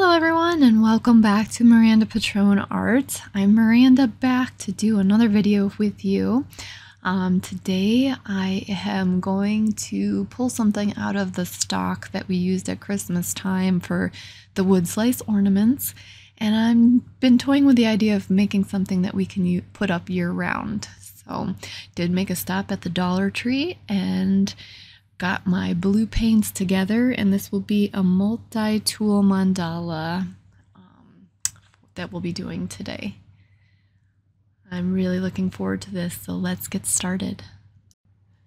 Hello everyone and welcome back to Miranda Pitrone Art. I'm Miranda back to do another video with you. Um, today I am going to pull something out of the stock that we used at Christmas time for the wood slice ornaments and I've been toying with the idea of making something that we can put up year round. So did make a stop at the Dollar Tree and got my blue paints together and this will be a multi-tool mandala um, that we'll be doing today. I'm really looking forward to this, so let's get started.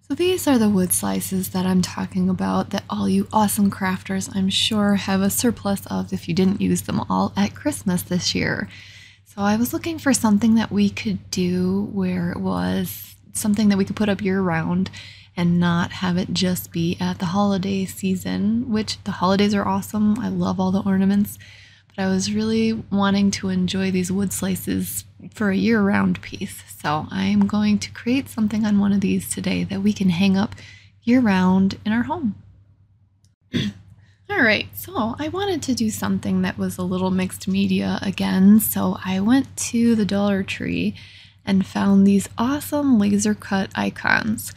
So these are the wood slices that I'm talking about that all you awesome crafters I'm sure have a surplus of if you didn't use them all at Christmas this year. So I was looking for something that we could do where it was something that we could put up year round and not have it just be at the holiday season, which the holidays are awesome. I love all the ornaments, but I was really wanting to enjoy these wood slices for a year round piece. So I'm going to create something on one of these today that we can hang up year round in our home. All right, so I wanted to do something that was a little mixed media again. So I went to the Dollar Tree and found these awesome laser cut icons.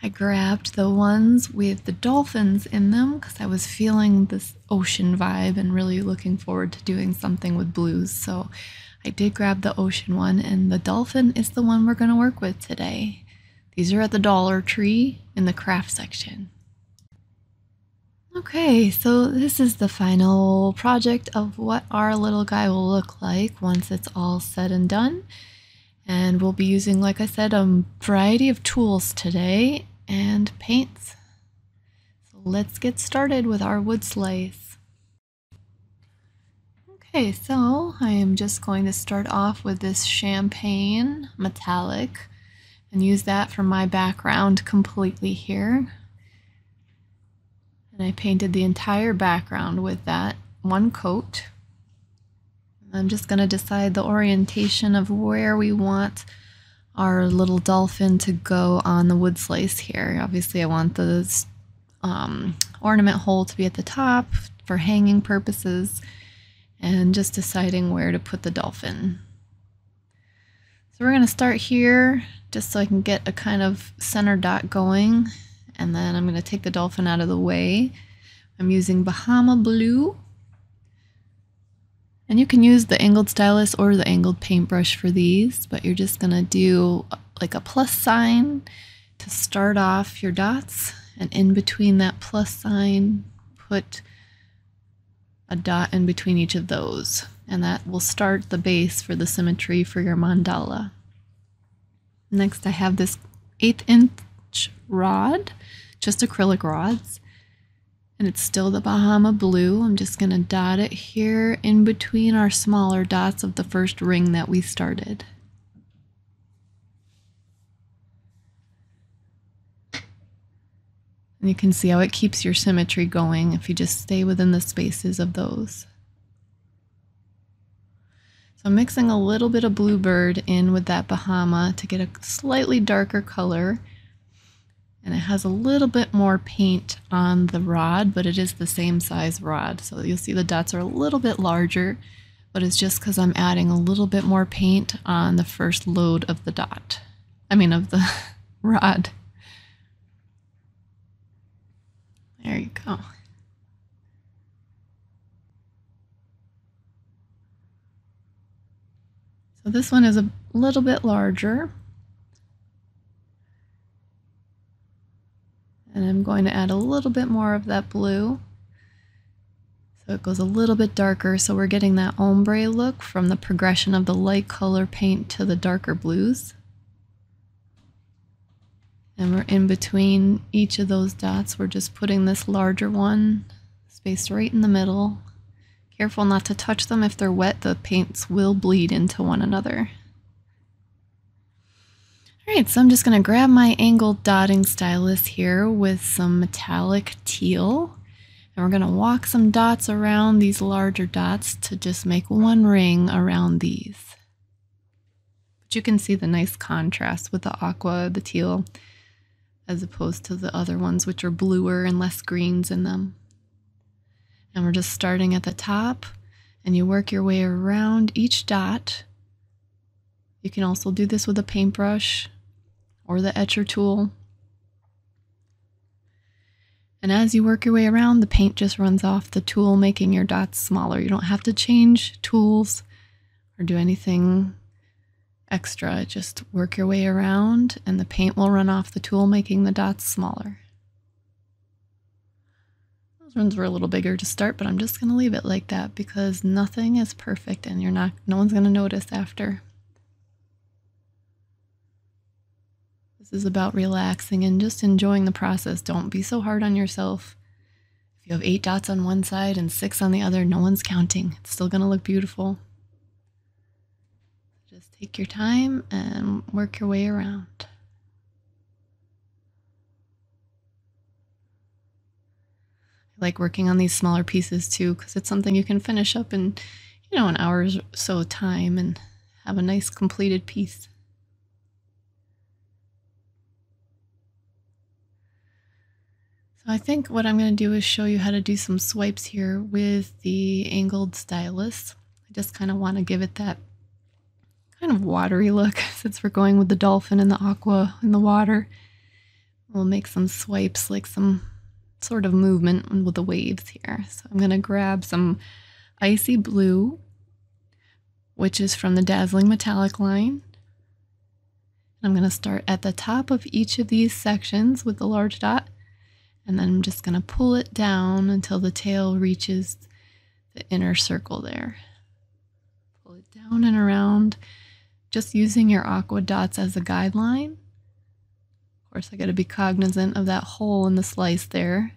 I grabbed the ones with the dolphins in them because I was feeling this ocean vibe and really looking forward to doing something with blues. So I did grab the ocean one, and the dolphin is the one we're going to work with today. These are at the Dollar Tree in the craft section. Okay, so this is the final project of what our little guy will look like once it's all said and done. And we'll be using, like I said, a variety of tools today and paints. So let's get started with our wood slice. Okay, so I am just going to start off with this champagne metallic and use that for my background completely here. And I painted the entire background with that one coat. I'm just going to decide the orientation of where we want our little dolphin to go on the wood slice here. Obviously I want the um, ornament hole to be at the top for hanging purposes and just deciding where to put the dolphin. So we're going to start here just so I can get a kind of center dot going and then I'm going to take the dolphin out of the way. I'm using Bahama Blue and you can use the angled stylus or the angled paintbrush for these, but you're just to do like a plus sign to start off your dots. And in between that plus sign, put a dot in between each of those. And that will start the base for the symmetry for your mandala. Next, I have this eighth inch rod, just acrylic rods and it's still the Bahama blue. I'm just going to dot it here in between our smaller dots of the first ring that we started. And you can see how it keeps your symmetry going if you just stay within the spaces of those. So I'm mixing a little bit of bluebird in with that Bahama to get a slightly darker color and it has a little bit more paint on the rod, but it is the same size rod. So you'll see the dots are a little bit larger, but it's just because I'm adding a little bit more paint on the first load of the dot. I mean, of the rod. There you go. So this one is a little bit larger. I'm going to add a little bit more of that blue. So it goes a little bit darker, so we're getting that ombre look from the progression of the light color paint to the darker blues. And we're in between each of those dots. We're just putting this larger one spaced right in the middle. Careful not to touch them. If they're wet, the paints will bleed into one another. All right, so I'm just going to grab my angled dotting stylus here with some metallic teal. And we're going to walk some dots around these larger dots to just make one ring around these. But you can see the nice contrast with the aqua, the teal, as opposed to the other ones, which are bluer and less greens in them. And we're just starting at the top, and you work your way around each dot. You can also do this with a paintbrush or the etcher tool. And as you work your way around, the paint just runs off the tool, making your dots smaller. You don't have to change tools or do anything extra. Just work your way around, and the paint will run off the tool, making the dots smaller. Those ones were a little bigger to start, but I'm just going to leave it like that because nothing is perfect and you're not, no one's going to notice after. This is about relaxing and just enjoying the process. Don't be so hard on yourself. If you have eight dots on one side and six on the other, no one's counting. It's still going to look beautiful. Just take your time and work your way around. I like working on these smaller pieces too because it's something you can finish up in, you know, an hour's so time and have a nice completed piece. I think what I'm going to do is show you how to do some swipes here with the angled stylus. I just kind of want to give it that kind of watery look since we're going with the dolphin and the aqua in the water. We'll make some swipes, like some sort of movement with the waves here. So I'm going to grab some icy blue, which is from the Dazzling Metallic line. I'm going to start at the top of each of these sections with the large dot and then I'm just going to pull it down until the tail reaches the inner circle there. Pull it down and around, just using your aqua dots as a guideline. Of course, I got to be cognizant of that hole in the slice there.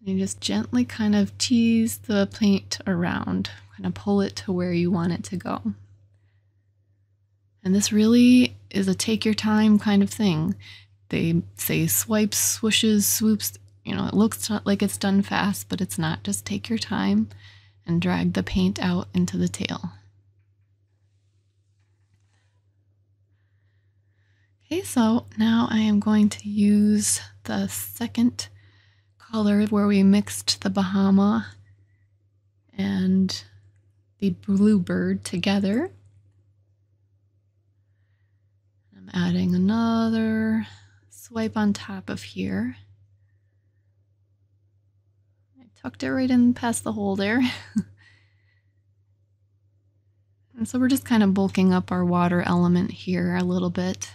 And you just gently kind of tease the paint around, kind of pull it to where you want it to go. And this really is a take your time kind of thing. They say swipes, swooshes, swoops. You know, it looks like it's done fast, but it's not. Just take your time and drag the paint out into the tail. Okay, so now I am going to use the second color where we mixed the Bahama and the bluebird together. I'm adding another swipe on top of here. I tucked it right in past the hole there. and so we're just kind of bulking up our water element here a little bit.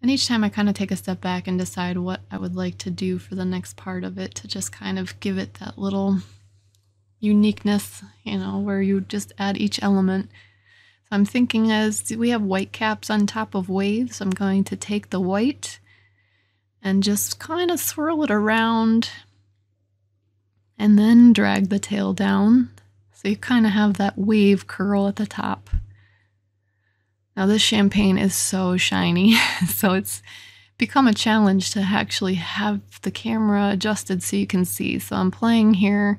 And each time I kind of take a step back and decide what I would like to do for the next part of it to just kind of give it that little uniqueness, you know, where you just add each element so I'm thinking as we have white caps on top of waves, I'm going to take the white and just kind of swirl it around and then drag the tail down. So you kind of have that wave curl at the top. Now this champagne is so shiny, so it's become a challenge to actually have the camera adjusted so you can see. So I'm playing here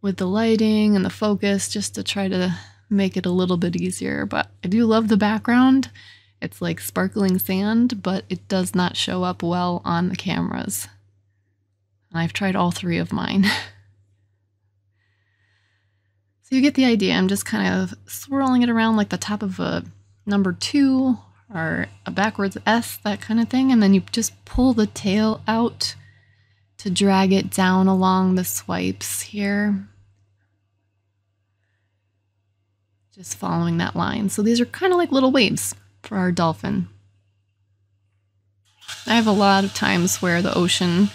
with the lighting and the focus just to try to make it a little bit easier. But I do love the background. It's like sparkling sand, but it does not show up well on the cameras. I've tried all three of mine. so you get the idea. I'm just kind of swirling it around like the top of a number two or a backwards S, that kind of thing. And then you just pull the tail out to drag it down along the swipes here. Just following that line. So these are kind of like little waves for our dolphin. I have a lot of times where the ocean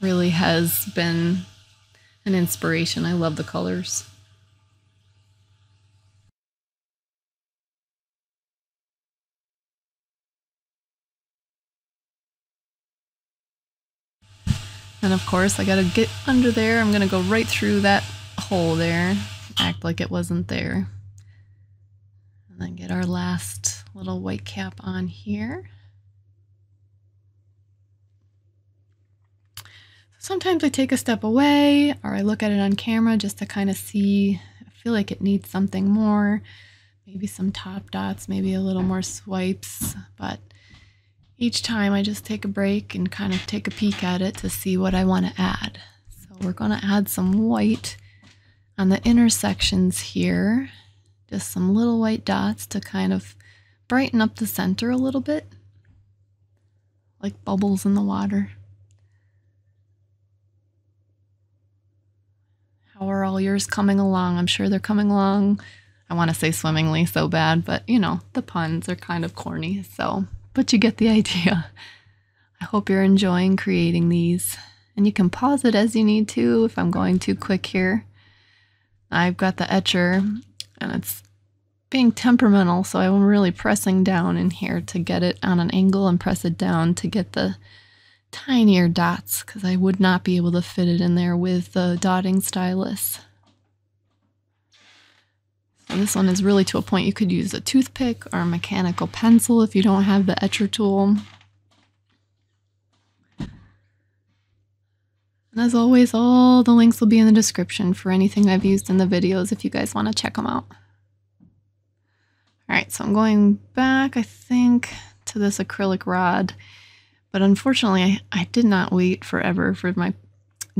really has been an inspiration. I love the colors. And of course, I gotta get under there. I'm gonna go right through that hole there, act like it wasn't there. And then get our last little white cap on here. Sometimes I take a step away or I look at it on camera just to kind of see, I feel like it needs something more, maybe some top dots, maybe a little more swipes, but each time I just take a break and kind of take a peek at it to see what I want to add. So we're going to add some white on the intersections here. Just some little white dots to kind of brighten up the center a little bit. Like bubbles in the water. How are all yours coming along? I'm sure they're coming along. I want to say swimmingly so bad, but you know, the puns are kind of corny, so, but you get the idea. I hope you're enjoying creating these. And you can pause it as you need to if I'm going too quick here. I've got the etcher and it's being temperamental, so I'm really pressing down in here to get it on an angle and press it down to get the tinier dots because I would not be able to fit it in there with the dotting stylus. So this one is really to a point you could use a toothpick or a mechanical pencil if you don't have the etcher tool. And as always, all the links will be in the description for anything I've used in the videos if you guys want to check them out. All right, so I'm going back, I think, to this acrylic rod. But unfortunately, I, I did not wait forever for my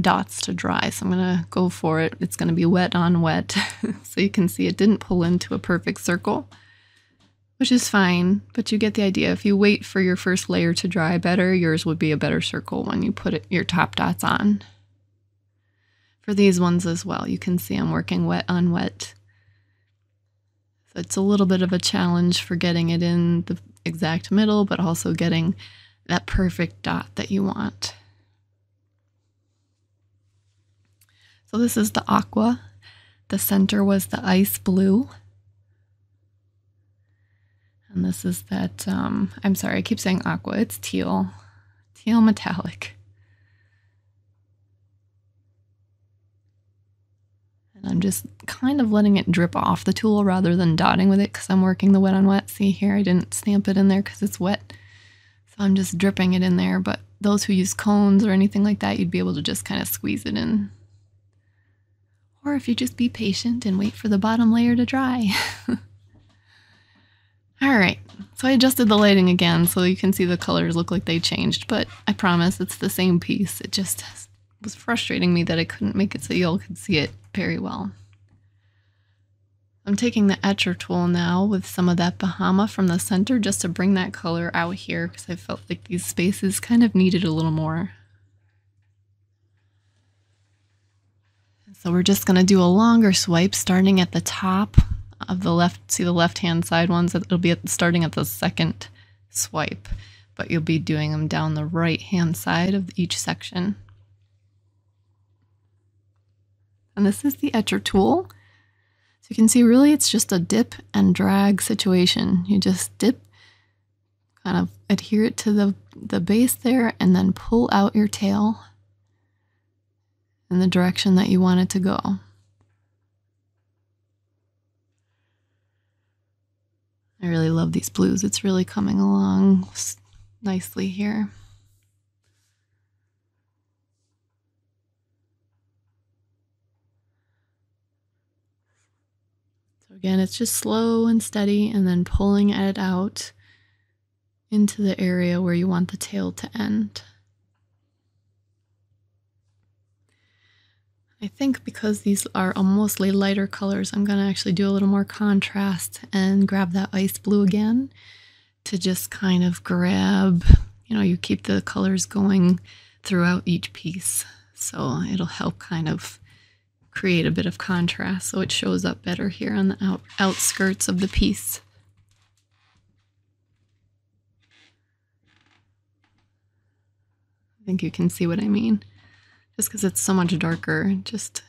dots to dry. So I'm going to go for it. It's going to be wet on wet. so you can see it didn't pull into a perfect circle, which is fine. But you get the idea. If you wait for your first layer to dry better, yours would be a better circle when you put it, your top dots on. For these ones as well, you can see I'm working wet on wet. So it's a little bit of a challenge for getting it in the exact middle, but also getting that perfect dot that you want. So this is the aqua. The center was the ice blue. And this is that, um, I'm sorry, I keep saying aqua. It's teal. Teal metallic. And I'm just kind of letting it drip off the tool rather than dotting with it because I'm working the wet on wet. See here, I didn't stamp it in there because it's wet. So I'm just dripping it in there. But those who use cones or anything like that, you'd be able to just kind of squeeze it in or if you just be patient and wait for the bottom layer to dry. All right, so I adjusted the lighting again so you can see the colors look like they changed, but I promise it's the same piece. It just was frustrating me that I couldn't make it so y'all could see it very well. I'm taking the etcher tool now with some of that Bahama from the center just to bring that color out here because I felt like these spaces kind of needed a little more. So we're just going to do a longer swipe starting at the top of the left, see the left-hand side ones? It'll be starting at the second swipe, but you'll be doing them down the right-hand side of each section. And this is the etcher tool. So you can see really it's just a dip and drag situation. You just dip, kind of adhere it to the, the base there, and then pull out your tail in the direction that you want it to go. I really love these blues. It's really coming along nicely here. So again, it's just slow and steady and then pulling it out into the area where you want the tail to end. I think because these are mostly lighter colors, I'm going to actually do a little more contrast and grab that ice blue again to just kind of grab, you know, you keep the colors going throughout each piece. So it'll help kind of create a bit of contrast so it shows up better here on the out outskirts of the piece. I think you can see what I mean just because it's so much darker. Just,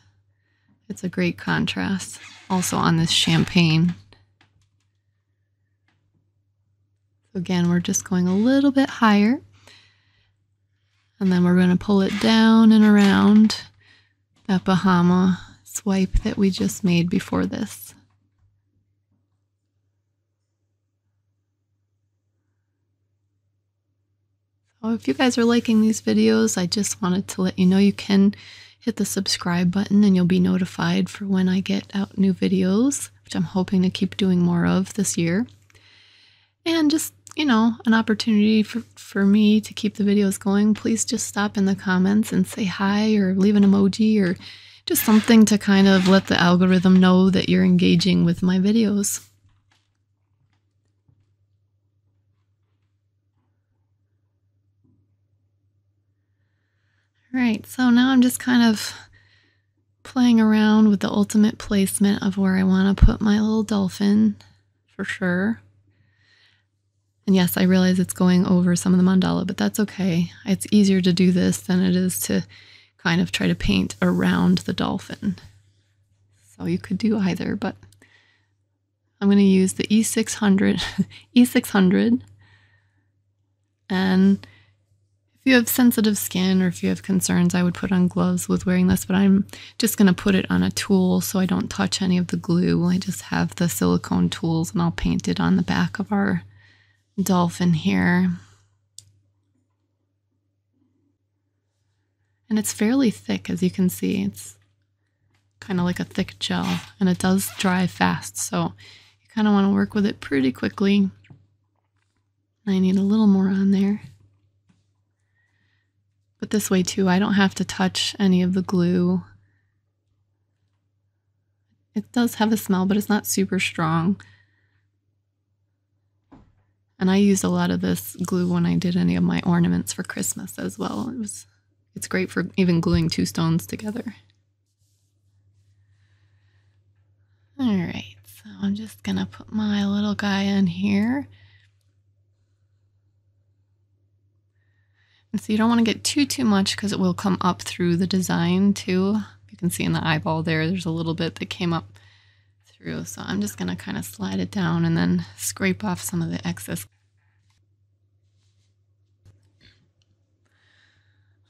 it's a great contrast. Also on this champagne. Again, we're just going a little bit higher. And then we're going to pull it down and around that Bahama swipe that we just made before this. Oh, if you guys are liking these videos, I just wanted to let you know you can hit the subscribe button and you'll be notified for when I get out new videos, which I'm hoping to keep doing more of this year. And just you know, an opportunity for, for me to keep the videos going, please just stop in the comments and say hi or leave an emoji or just something to kind of let the algorithm know that you're engaging with my videos. All right, so now I'm just kind of playing around with the ultimate placement of where I want to put my little dolphin for sure. And yes, I realize it's going over some of the mandala, but that's okay. It's easier to do this than it is to kind of try to paint around the dolphin. So you could do either, but I'm going to use the E600, E600. And if you have sensitive skin or if you have concerns, I would put on gloves with wearing this, but I'm just going to put it on a tool so I don't touch any of the glue. I just have the silicone tools and I'll paint it on the back of our dolphin here. And it's fairly thick, as you can see. It's kind of like a thick gel, and it does dry fast, so you kind of want to work with it pretty quickly. I need a little more on there. But this way too, I don't have to touch any of the glue. It does have a smell, but it's not super strong. And I used a lot of this glue when I did any of my ornaments for Christmas as well. It was it's great for even gluing two stones together. All right, so I'm just gonna put my little guy in here. So you don't want to get too, too much because it will come up through the design too. You can see in the eyeball there, there's a little bit that came up through. So I'm just going to kind of slide it down and then scrape off some of the excess.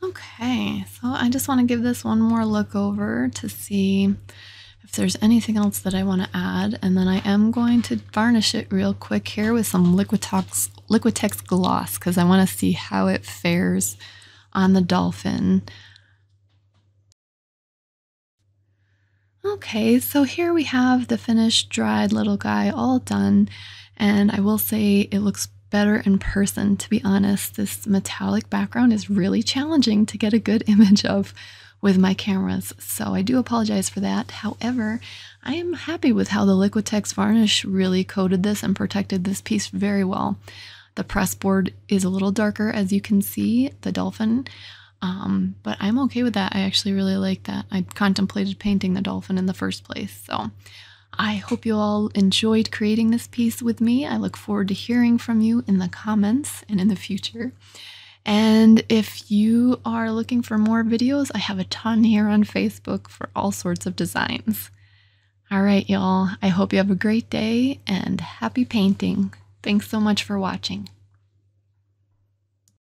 Okay, so I just want to give this one more look over to see if there's anything else that I want to add. And then I am going to varnish it real quick here with some Liquitex, Liquitex gloss because I want to see how it fares on the dolphin. Okay, so here we have the finished dried little guy all done. And I will say it looks better in person, to be honest. This metallic background is really challenging to get a good image of with my cameras, so I do apologize for that. However, I am happy with how the Liquitex varnish really coated this and protected this piece very well. The press board is a little darker, as you can see, the dolphin, um, but I'm okay with that. I actually really like that. I contemplated painting the dolphin in the first place. So I hope you all enjoyed creating this piece with me. I look forward to hearing from you in the comments and in the future. And if you are looking for more videos, I have a ton here on Facebook for all sorts of designs. All right, y'all. I hope you have a great day and happy painting. Thanks so much for watching.